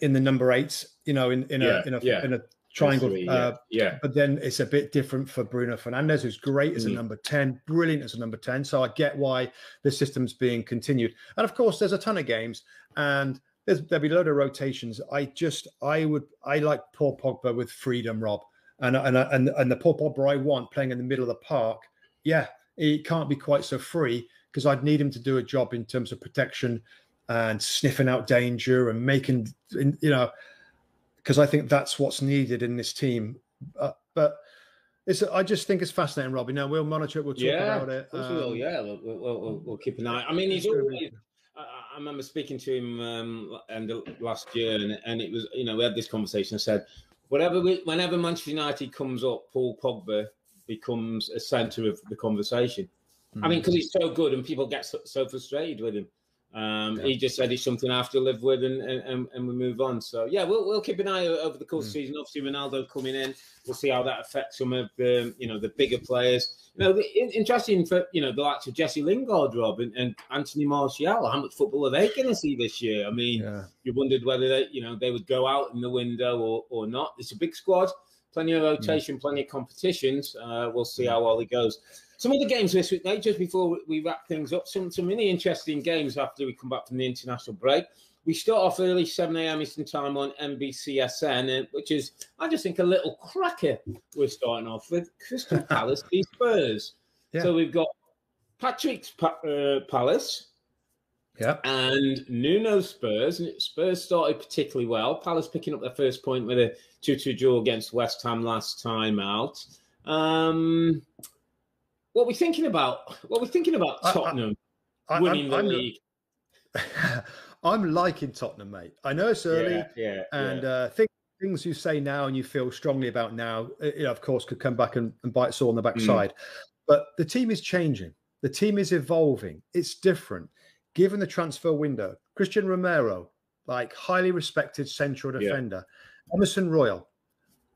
S1: in the number eight. You know, in in yeah, a in a yeah. in a triangle.
S2: Three, uh, yeah.
S1: But then it's a bit different for Bruno Fernandes, who's great as mm. a number 10, brilliant as a number 10. So I get why the system's being continued. And of course, there's a ton of games and there'll be a load of rotations. I just, I would, I like Paul Pogba with freedom, Rob. And, and, and, and the pop Pogba I want playing in the middle of the park yeah, it can't be quite so free because I'd need him to do a job in terms of protection and sniffing out danger and making, you know, because I think that's what's needed in this team. Uh, but it's, I just think it's fascinating, Robbie. Now we'll monitor it. We'll talk
S2: yeah,
S1: about it.
S2: Um, will, yeah, we'll, we'll, we'll, keep an eye. I mean, he's always. I remember speaking to him um, and last year, and, and it was you know we had this conversation. I said, whatever, we, whenever Manchester United comes up, Paul Pogba becomes a center of the conversation. Mm. I mean, because hmm. he's so good and people get so, so frustrated with him. Um, yeah. He just said it's something I have to live with, and, and, and we move on. So yeah, we'll we'll keep an eye over the course mm. of the season. Obviously, Ronaldo coming in, we'll see how that affects some of the you know the bigger players. You know, the, interesting for you know the likes of Jesse Lingard, Rob, and, and Anthony Martial. How much football are they going to see this year? I mean, yeah. you wondered whether they you know they would go out in the window or or not. It's a big squad. plenty of rotation, mm. plenty of competitions. Uh, we'll see how well it goes. Some other games this week, mate, just before we wrap things up, some, some really interesting games after we come back from the international break. We start off early, 7 a.m. Eastern Time on NBCSN, uh, which is, I just think, a little cracker. We're starting off with Crystal Palace v Spurs. Yeah. So we've got Patrick's pa- uh, Palace
S1: yeah.
S2: And Nuno Spurs. And Spurs started particularly well. Palace picking up their first point with a 2 2 draw against West Ham last time out. Um, what we're thinking about? What we're thinking about Tottenham I, I, winning I'm, the I'm, league?
S1: I'm liking Tottenham, mate. I know it's early,
S2: yeah, yeah,
S1: and
S2: yeah.
S1: Uh, things, things you say now and you feel strongly about now, uh, you know, of course, could come back and, and bite us all on the backside. Mm. But the team is changing. The team is evolving. It's different given the transfer window, Cristian Romero, like highly respected central defender. Emerson Royal,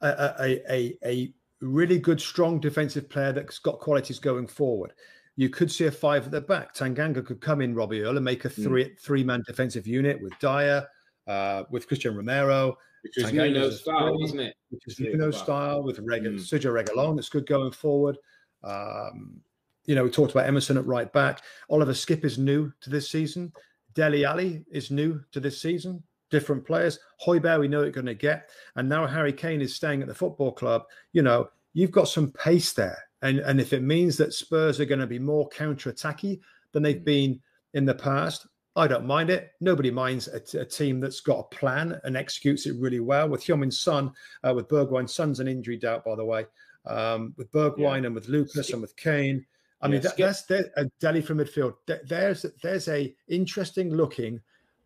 S1: a, a, a, a, really good, strong defensive player that's got qualities going forward. You could see a five at the back. Tanganga could come in, Robbie Earle, and make a hmm. three mm. three man defensive unit with Dier, uh, with Cristian Romero.
S2: Which is style, isn't it?
S1: Which is style with Reg- mm. Sergio Reguilon. That's good going forward. Um, you know, we talked about Emerson at right back. Oliver Skipp is new to this season. Dele Alli is new to this season. Different players. Højbjerg, we know you're going to get. And now Harry Kane is staying at the football club. You know, you've got some pace there. And, and if it means that Spurs are going to be more counter-attacky than they've been in the past, I don't mind it. Nobody minds a, a team that's got a plan and executes it really well. With Heung-min Son, uh, with Bergwijn, Son's an injury doubt, by the way. Um, with Bergwijn yeah. and with Lucas and with Kane, I mean, that, that's a Dele from midfield. There's there's a interesting looking,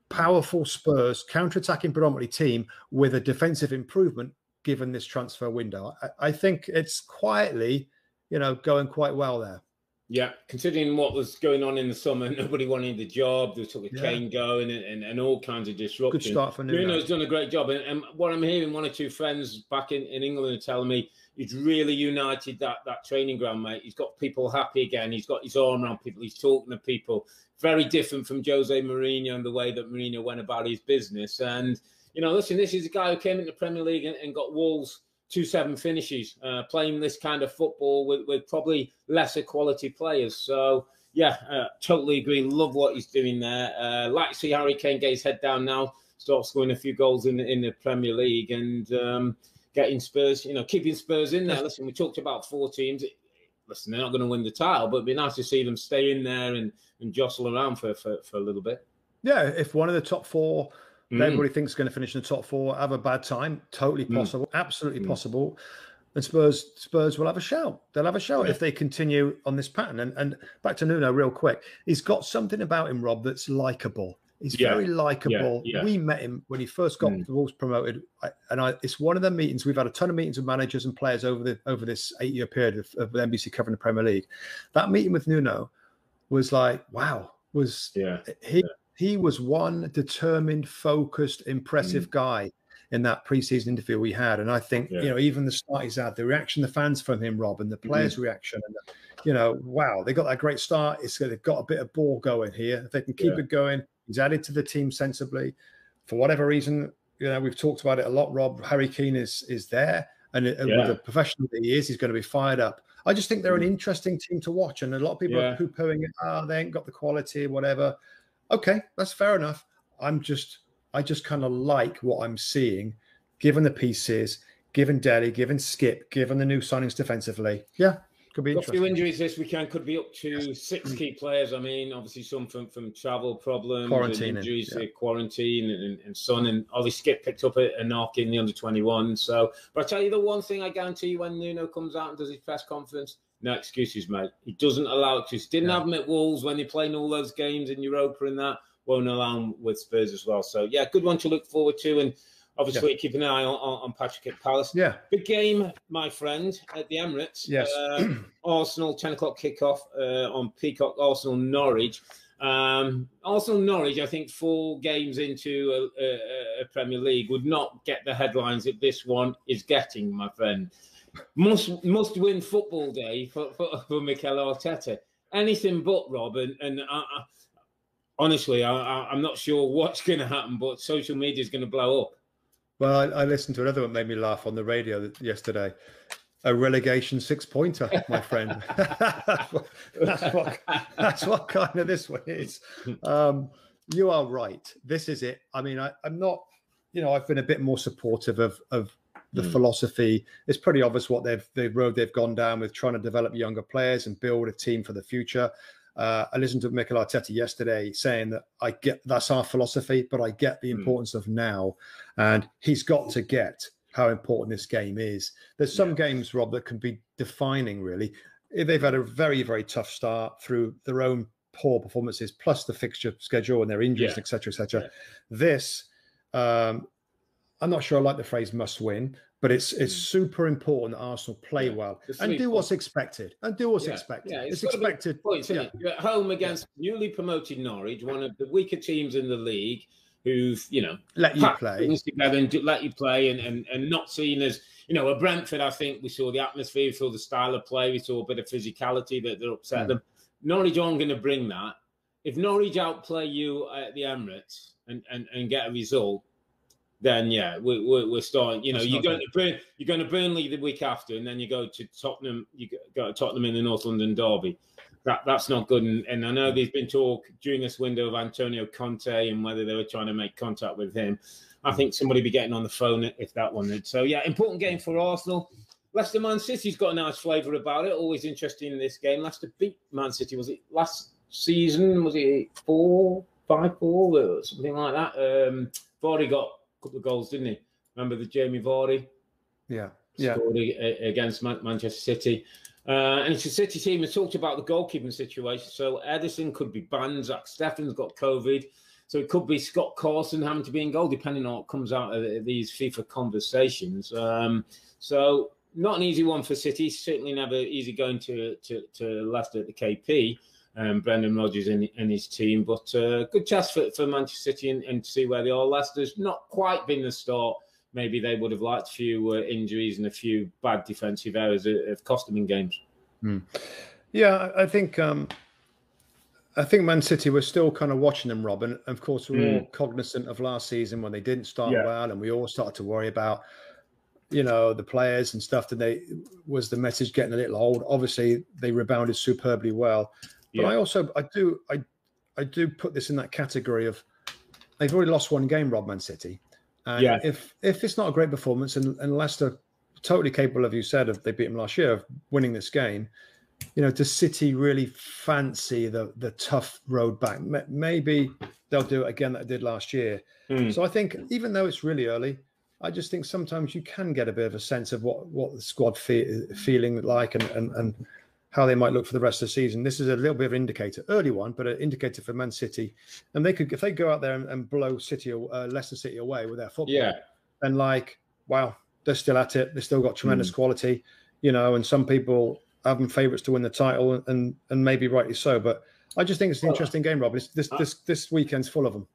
S1: powerful Spurs counter-attacking predominantly team with a defensive improvement given this transfer window. I, I think it's quietly, you know, going quite well there.
S2: Yeah, considering what was going on in the summer, nobody wanted the job. They took a yeah. Kane going and, and, and, all kinds of disruption.
S1: Good start for Nuno.
S2: Nuno's done a great job. And, and, what I'm hearing, one or two friends back in, in England are telling me he's really united that that training ground, mate. He's got people happy again. He's got his arm around people. He's talking to people. Very different from Jose Mourinho and the way that Mourinho went about his business. And you know, listen, this is a guy who came into the Premier League and, and got Wolves two seven finishes, uh, playing this kind of football with, with probably lesser quality players. So yeah, uh, totally agree. Love what he's doing there. Uh, like to see Harry Kane get his head down now, start scoring a few goals in the, in the Premier League, and um, getting Spurs, you know, keeping Spurs in there. Listen, we talked about four teams. Listen, they're not going to win the title, but it'd be nice to see them stay in there and, and jostle around for, for, for a little bit.
S1: Yeah, if one of the top four mm. everybody thinks going to finish in the top four, have a bad time, totally mm. possible, mm. absolutely mm. possible. And Spurs, Spurs will have a shout. They'll have a shout yeah. if they continue on this pattern. And, and back to Nuno, real quick, he's got something about him, Rob, that's likable. He's yeah. very likable. Yeah. We met him when he first got mm. the Wolves promoted, I, and I, it's one of the meetings we've had a ton of meetings with managers and players over the over this eight year period of, of NBC covering the Premier League. That meeting with Nuno was like, wow, was
S2: yeah
S1: he he was one determined, focused, impressive mm. guy in that preseason interview we had. And I think, you know, even the start he's had, the reaction, the fans from him, Rob, and the mm-hmm. players' mm. reaction, and the, you know, wow, they got that great start. It's they've got a bit of ball going here. If they can keep it going, He's added to the team sensibly. For whatever reason, you know, we've talked about it a lot, Rob. Harry Kane is is there, and, and yeah. with the professional that he is, he's going to be fired up. I just think they're an mm. interesting team to watch, and a lot of people yeah. are poo-pooing it. Oh, they ain't got the quality, whatever. Okay, that's fair enough. I'm just, I just kind of like what I'm seeing, given the pieces, given Dele, given Skipp, given the new signings defensively. Yeah, could be
S2: a few injuries this weekend. Could be up to six key players. I mean, obviously some from, from travel problems,
S1: quarantine,
S2: injuries, yeah. quarantine, and, and Son and obviously Skipp picked up a, a, knock in the under twenty one. So, but I tell you the one thing I guarantee you when Nuno comes out and does his press conference, no excuses, mate. He doesn't allow excuses. Didn't yeah. have him at Wolves when they're playing all those games in Europa and that. Won't allow him with Spurs as well. So yeah, good one to look forward to and Obviously, yeah. keep an eye on, on, Patrick at Palace.
S1: Yeah.
S2: Big game, my friend, at the Emirates.
S1: Yes.
S2: Uh, Arsenal, 10 o'clock kickoff uh, on Peacock, Arsenal Norwich. Um, Arsenal Norwich, I think, four games into a, a, a, Premier League would not get the headlines that this one is getting, my friend. Must must win football day for, for, for Mikel Arteta. Anything but, Rob. And, and I, I, honestly, I, am not sure what's going to happen, but social media is going to blow up.
S1: Well, I, I, listened to another one made me laugh on the radio yesterday. A relegation six pointer, my friend. that's, what, that's, what, that's, what, kind of this one is. Um, you are right. This is it. I mean, I, I, am not, you know, I've been a bit more supportive of of the mm. philosophy. It's pretty obvious what they've the road they've gone down with trying to develop younger players and build a team for the future. Uh, I listened to Mikel Arteta yesterday saying that I get that's our philosophy, but I get the hmm. importance mm. of now, and he's got to get how important this game is. There's some yeah. games, Rob, that can be defining. Really, they've had a very very tough start through their own poor performances, plus the fixture schedule and their injuries, etc., yeah. etc. Et yeah. This, um, I'm not sure I like the phrase "must win," but it's it's mm. super important that Arsenal play yeah. well and do what's expected and do what's yeah. expected. Yeah, it's, it's expected.
S2: Points, yeah. You're at home against newly promoted Norwich, one of the weaker teams in the league, who've you know
S1: let you play
S2: together and let you play, and, and and not seen as you know a Brentford. I think we saw the atmosphere, we saw the style of play, we saw a bit of physicality that, that upset mm. them. Norwich aren't going to bring that. If Norwich outplay you at the Emirates and, and, and get a result, then yeah, we, we're, we're starting. You know, That's you're going good. to Burn, you're going to Burnley the week after, and then you go to Tottenham. You go to Tottenham in the North London derby. That that's not good. And, and I know there's been talk during this window of Antonio Conte and whether they were trying to make contact with him. I think somebody be getting on the phone if that one did. So yeah, important game for Arsenal. Leicester Man City's got a nice flavour about it. Always interesting in this game. Leicester beat Man City. Was it last season? Was it four, five, four, or something like that? Um, Vardy got couple of goals, didn't he? Remember the Jamie Vardy?
S1: Yeah.
S2: Yeah. against Man- Manchester City. Uh, and it's a City team has talked about the goalkeeping situation. So Ederson could be banned. Zack Steffen's got COVID. So it could be Scott Carson having to be in goal, depending on what comes out of these FIFA conversations. Um, so not an easy one for City. Certainly never easy going to to, to Leicester at the KP um, Brendan Rodgers and, and, his team. But uh, good chance for, for Manchester City and, and, to see where they are. Leicester's not quite been the start. Maybe they would have liked a few uh, injuries and a few bad defensive errors have cost them in games.
S1: Hmm. Yeah, I think um, I think Man City we're still kind of watching them, Robin. Of course, we're mm. all cognizant of last season when they didn't start yeah. well, and we all started to worry about you know the players and stuff. That they was the message getting a little old. Obviously, they rebounded superbly well. But yeah. I also I do I I do put this in that category of they've already lost one game, Rob Man City. And yeah. if if it's not a great performance and, and Leicester totally capable of you said of they beat them last year of winning this game, you know, does City really fancy the the tough road back? Maybe they'll do it again that they did last year. Mm. So I think even though it's really early, I just think sometimes you can get a bit of a sense of what what the squad fe- feeling like and and and how they might look for the rest of the season. This is a little bit of an indicator, early one, but an indicator for Man City. And they could, if they go out there and, and blow City, uh, Leicester City away with their football,
S2: yeah.
S1: then like, wow, they're still at it. They've still got tremendous mm. quality, you know. And some people have them favourites to win the title, and and maybe rightly so. But I just think it's an interesting game, Rob. This this this, this weekend's full of them.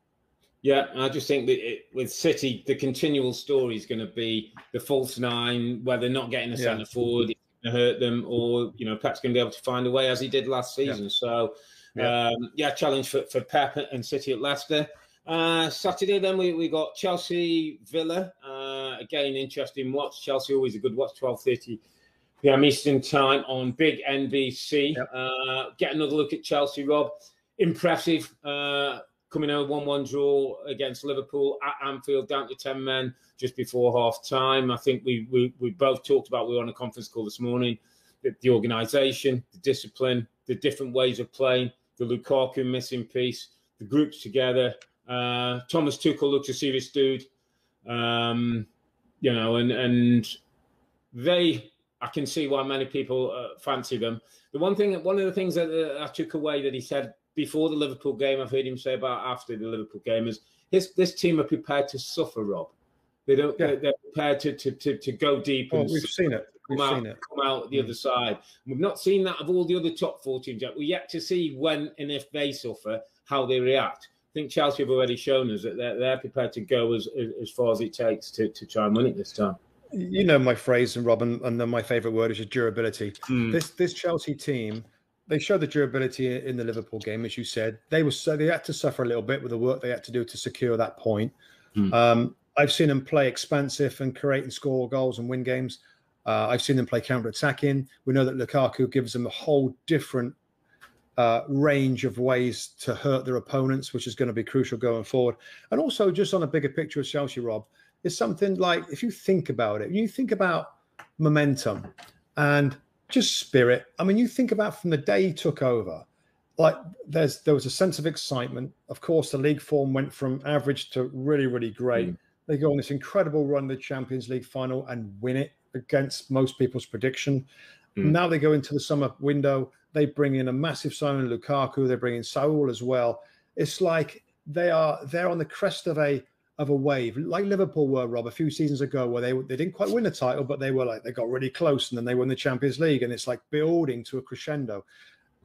S2: Yeah, I just think that it, with City, the continual story is going to be the false nine, where they're not getting a yeah. centre forward, to hurt them, or you know, perhaps going to be able to find a way as he did last season. Yeah. So, yeah. Um, yeah, challenge for, for Pep and City at Leicester. Uh, Saturday, then we, we got Chelsea Villa. Uh, again, interesting watch. Chelsea always a good watch. Twelve thirty p.m. Eastern time on Big NBC. Yep. Uh, get another look at Chelsea, Rob. Impressive. Uh, coming out 1 1 draw against Liverpool at Anfield, down to 10 men just before half time. I think we, we, we both talked about, we were on a conference call this morning, the, the organisation, the discipline, the different ways of playing, the Lukaku missing piece, the groups together. Uh, Thomas Tuchel looks a serious dude, um, you know, and, and they, I can see why many people uh, fancy them. The one thing, one of the things that uh, I took away that he said before the Liverpool game, I've heard him say about after the Liverpool game is his, this team are prepared to suffer, Rob. They don't. Yeah. They're prepared to, to to to go deep.
S1: Oh, we've seen it.
S2: We've
S1: come
S2: out, it. come out the mm. other side. We've not seen that of all the other top four teams yet. We're yet to see when and if they suffer, how they react. I think Chelsea have already shown us that they're, they're prepared to go as as far as it takes to, to try and win it this time.
S1: You know my phrase, and Robin, and then my favourite word is durability. Mm. This this Chelsea team they showed the durability in the Liverpool game, as you said. They were so they had to suffer a little bit with the work they had to do to secure that point. Mm. Um, I've seen them play expansive and create and score goals and win games. Uh, I've seen them play counter attacking. We know that Lukaku gives them a whole different uh, range of ways to hurt their opponents, which is going to be crucial going forward. And also, just on a bigger picture of Chelsea, Rob, is something like if you think about it, you think about momentum and just spirit. I mean, you think about from the day he took over, like there's there was a sense of excitement. Of course, the league form went from average to really, really great. Mm. They go on this incredible run the Champions League final and win it against most people's prediction. Mm. Now they go into the summer window. They bring in a massive signing, Lukaku. They bring in Saul as well. It's like they are they're on the crest of a of a wave, like Liverpool were, Rob, a few seasons ago, where they they didn't quite win the title, but they were like they got really close, and then they won the Champions League, and it's like building to a crescendo.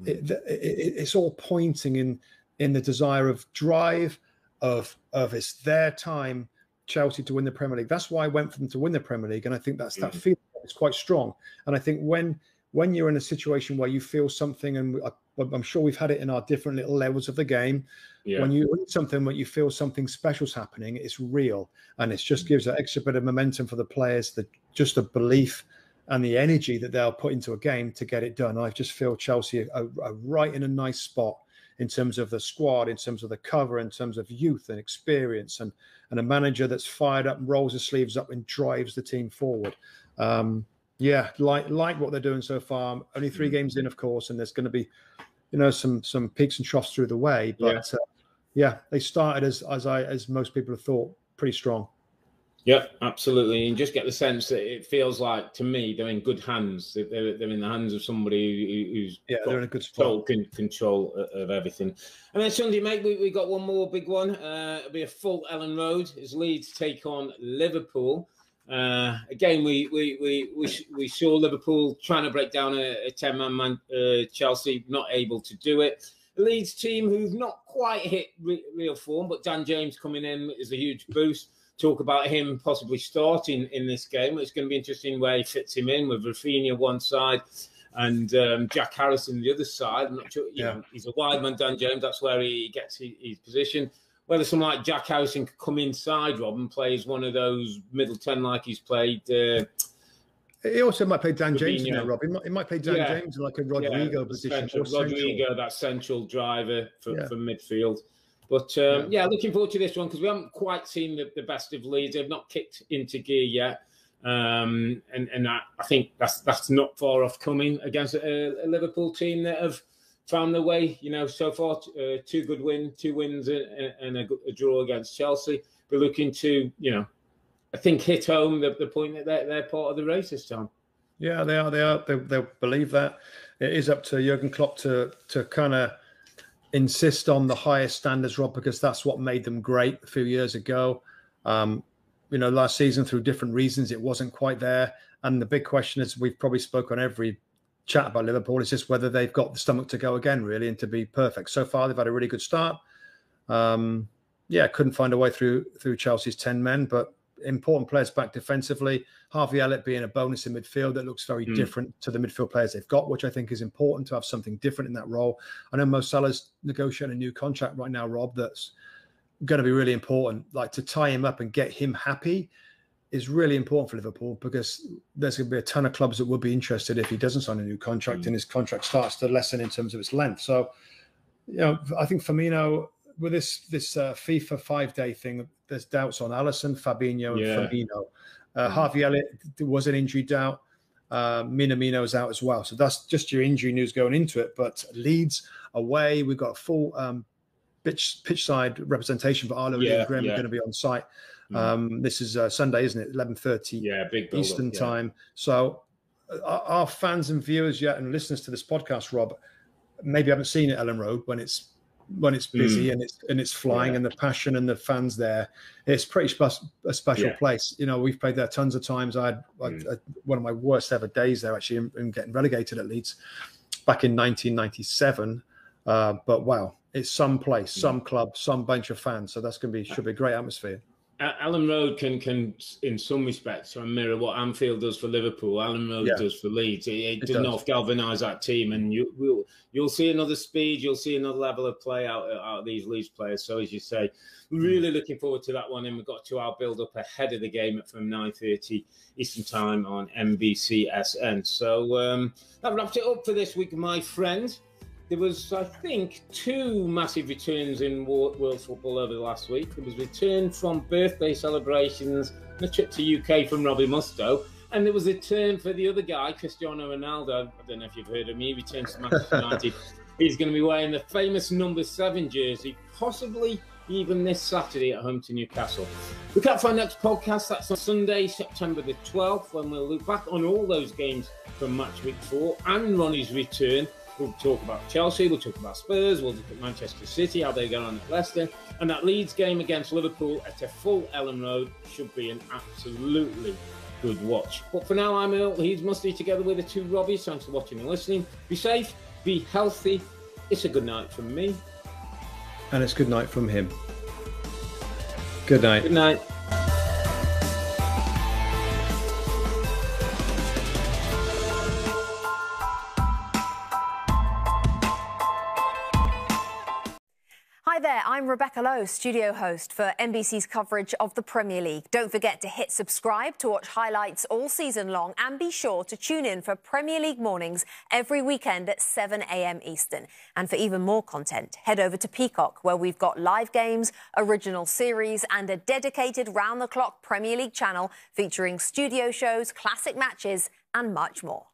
S1: Mm. It, it, it's all pointing in in the desire of drive, of of it's their time, Chelsea to win the Premier League. That's why I went for them to win the Premier League, and I think that's mm. that feeling is quite strong. And I think when when you're in a situation where you feel something, and I, I'm sure we've had it in our different little levels of the game yeah. When you read something, when you feel something special's happening, it's real, and it just mm. gives that extra bit of momentum for the players. The just the belief and the energy that they'll put into a game to get it done. I just feel Chelsea are, are right in a nice spot in terms of the squad, in terms of the cover, in terms of youth and experience, and and a manager that's fired up, and rolls his sleeves up, and drives the team forward. Um, yeah, like like what they're doing so far. Only three mm. games in, of course, and there's going to be, you know, some some peaks and troughs through the way. But yeah. uh, yeah, they started as as I as most people have thought, pretty strong.
S2: Yeah, absolutely. And just get the sense that it feels like to me they're in good hands. They're, they're in the hands of somebody who's
S1: yeah, they're in a good spot.
S2: Total control of everything. And then Sunday, mate, we, we got one more big one. Uh, it'll be a full Elland Road as Leeds take on Liverpool. Uh, again, we we, we we we saw Liverpool trying to break down a, a ten man man uh, Chelsea, not able to do it. Leeds team who've not quite hit re- real form, but Dan James coming in is a huge boost. Talk about him possibly starting in this game. It's going to be interesting where he fits him in with Raphinha one side and um, Jack Harrison the other side. I'm not sure. yeah. Know, he's a wide man, Dan James. That's where he gets his, his position. Whether someone like Jack Harrison could come inside, Rob, and plays one of those middle ten like he's played. Uh,
S1: he also might play Dan James in there, Rob. He might, he might play Dan yeah. James in like a Rodrigo
S2: yeah,
S1: position.
S2: Central, Rodrigo, that central driver for, yeah. for midfield. But um, yeah. looking forward to this one because we haven't quite seen the, the, best of Leeds. They've not kicked into gear yet. Um, and and I, I, think that's that's not far off coming against a, a, Liverpool team that have found their way. You know, so far uh, two good wins, two wins, and, a, a, draw against Chelsea. We're looking to you know I think hit home the, the point that they're, they're part of the race this time.
S1: Yeah, they are. They are. They, they believe that. It is up to Jurgen Klopp to to kind of insist on the highest standards, Rob, because that's what made them great a few years ago. Um, you know, last season through different reasons, it wasn't quite there. And the big question is, we've probably spoke on every chat about Liverpool is just whether they've got the stomach to go again, really, and to be perfect. So far, they've had a really good start. Um, yeah, couldn't find a way through through Chelsea's ten men, but important players back defensively. Harvey Elliott being a bonus in midfield that looks very mm. different to the midfield players they've got, which I think is important to have something different in that role. I know Mo Salah's negotiating a new contract right now, Rob, that's going to be really important. Like to tie him up and get him happy is really important for Liverpool because there's going to be a ton of clubs that will be interested if he doesn't sign a new contract mm. and his contract starts to lessen in terms of its length. So, you know, I think Firmino with this this uh, FIFA five day thing, there's doubts on Alisson, Fabinho, and yeah. Firmino. Uh, mm. Harvey Elliott was an injury doubt. Uh, Minamino is out as well. So that's just your injury news going into it. But Leeds away, we've got a full um, pitch, pitch side representation for Arlo yeah, Graham yeah. are going to be on site. Mm. Um, this is uh, Sunday, isn't it? Eleven thirty.
S2: Yeah, big
S1: Eastern yeah. time. So uh, our fans and viewers yet and listeners to this podcast, Rob, maybe haven't seen it Elland Road when it's when it's busy mm. and it's and it's flying yeah. and the passion and the fans there it's pretty spe- a special yeah. place you know we've played there tons of times i had, mm. One of my worst ever days there actually in, in, getting relegated at leeds back in 1997 uh, but wow it's some place mm. some club some bunch of fans so that's going to be should be a great atmosphere
S2: Elland Road can can in some respects uh, mirror what Anfield does for Liverpool. Elland Road yeah. does for Leeds. It, it, it does not galvanise that team, and you will you'll see another speed. You'll see another level of play out, uh, out of these Leeds players. So as you say, mm. really looking forward to that one. And we've got to our build up ahead of the game from nine thirty Eastern Time on NBCSN. So um, that wraps it up for this week, my friend there was, I think, two massive returns in world football over the last week. There was return from birthday celebrations, a trip to UK from Robbie Mustoe. and there was a turn for the other guy, Cristiano Ronaldo. I don't know if you've heard of me. He returns to Manchester United. He's going to be wearing the famous number seven jersey, possibly even this Saturday at home to Newcastle. Look out for our next podcast. That's on Sunday, September the 12th, when we'll look back on all those games from match week four and Ronnie's return. We'll talk about Chelsea, we'll talk about Spurs, we'll look at Manchester City, how they get on at Leicester. And that Leeds game against Liverpool at a full Elland Road should be an absolutely good watch. But for now, I'm Earle. He's Musty together with the two Robbies. Thanks for watching and listening. Be safe, be healthy. It's a good night from me.
S1: And it's good night from him. Good night.
S2: Good night.
S3: I'm Rebecca Lowe, studio host for NBC's coverage of the Premier League. Don't forget to hit subscribe to watch highlights all season long and be sure to tune in for Premier League mornings every weekend at 7 a.m. Eastern. And for even more content, head over to Peacock, where we've got live games, original series, and a dedicated round the clock Premier League channel featuring studio shows, classic matches, and much more.